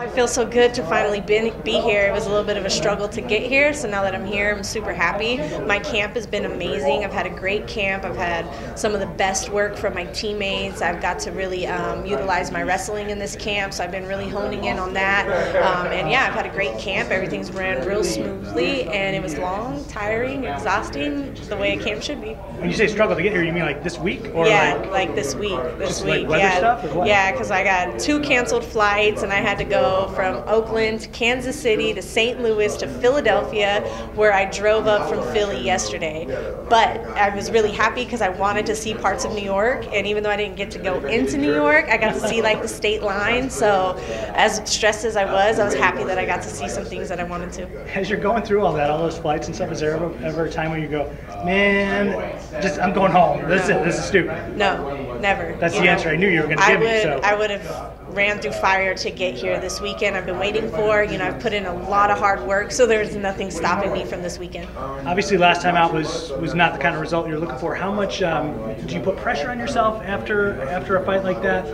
I feel so good to finally be, be here. It was a little bit of a struggle to get here, so now that I'm here, I'm super happy. My camp has been amazing. I've had a great camp. I've had some of the best work from my teammates. I've got to really um, utilize my wrestling in this camp, so I've been really honing in on that. Um, and yeah, I've had a great camp. Everything's ran real smoothly, and it was long, tiring, exhausting, the way a camp should be. When you say struggle to get here, you mean like this week or yeah, like, like this week. This week, like weather yeah, stuff yeah, because I got two canceled flights, and I had to go from Oakland to Kansas City to St. Louis to Philadelphia, where I drove up from Philly yesterday. But I was really happy because I wanted to see parts of New York, and even though I didn't get to go into New York, I got to see like the state line. So, as stressed as I was, I was happy that I got to see some things that I wanted to. as you're going through all that, all those flights and stuff, is there ever, ever a time where you go, man, just I'm going home. This is it. This is stupid. No, never. That's the know, answer I knew you were going to I give would, me. So I would have ran through fire to get here this weekend. I've been waiting for. You know, I've put in a lot of hard work, so there's nothing stopping me from this weekend. obviously, last time out was was not the kind of result you're looking for. How much um, do you put pressure on yourself after after a fight like that?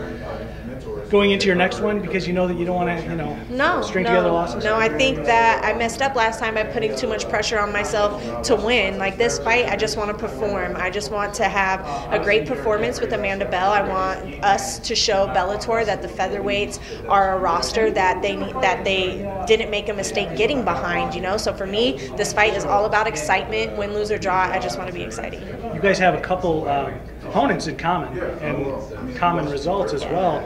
Going into your next one because you know that you don't want to, you know, No, string no, together losses. No, I think that I messed up last time by putting too much pressure on myself to win. Like this fight, I just want to perform. I just want to have a great performance with Amanda Bell. I want us to show Bellator that the featherweights are a roster that they need, that they didn't make a mistake getting behind. You know, so for me, this fight is all about excitement. Win, lose or draw, I just want to be exciting. You guys have a couple uh, opponents in common and common results as well.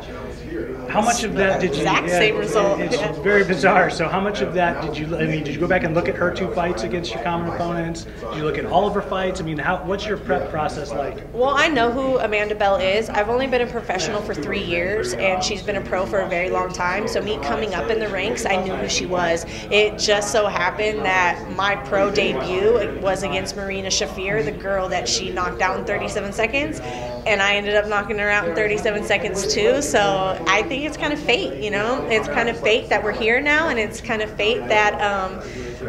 How much of that did you? Exact same result. It's very bizarre. So, how much of that did you? I mean, did you go back and look at her two fights against your common opponents? Did you look at all of her fights? I mean, how? What's your prep process like? Well, I know who Amanda Bell is. I've only been a professional for three years, and she's been a pro for a very long time. So, me coming up in the ranks, I knew who she was. It just so happened that my pro debut was against Marina Shafir, the girl that she knocked out in 37 seconds, and I ended up knocking her out in 37 seconds too. So, I think it's kind of fate, you know? It's kind of fate that we're here now, and it's kind of fate that um,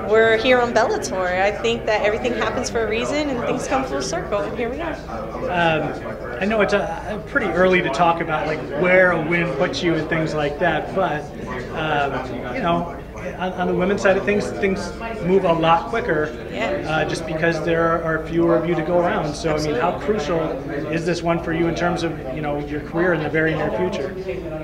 we're here on Bellator. I think that everything happens for a reason, and things come full circle, and here we are. Um, I know it's uh, pretty early to talk about like where a win puts you and things like that, but um, you know, on, on the women's side of things, things move a lot quicker, Yeah. uh, just because there are fewer of you to go around. So, I mean, how crucial is this one for you in terms of you know your career in the very near future?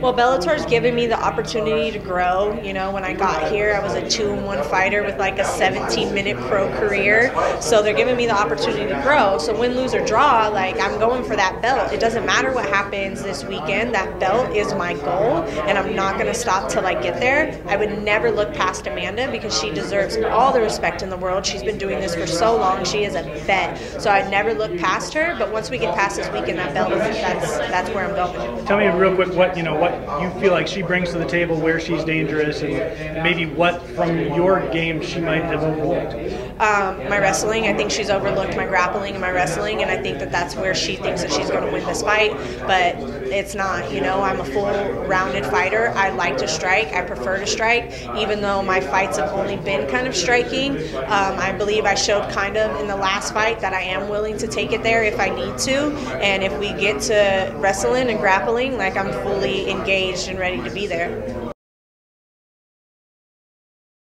Well, Bellator's given me the opportunity to grow. You know, when I got here, I was a two and one fighter with like a 17 minute pro career. So they're giving me the opportunity to grow. So win, lose, or draw, like I'm going for that belt. It doesn't matter what happens this weekend. That belt is my goal, and I'm not going to stop till I get there. I would never look past Amanda because she deserves all the respect in the world. She's been doing this for so long. She is a vet. So I'd never look past her. But once we get past this weekend, that belt, that's that's where I'm going. Tell me real quick what you know what you feel like she brings to the table, where she's dangerous, and, maybe what from your game she might have overlooked. um, my wrestling. I think she's overlooked my grappling and my wrestling, and I think that that's where she thinks that she's going to win this fight. But it's not. You know, I'm a full-rounded fighter. I like to strike. I prefer to strike, even though my fights have only been kind of striking. Um, I believe I showed kind of in the last fight that I am willing to take it there if I need to, and if we get to wrestling and grappling, like I'm fully engaged and ready to be there.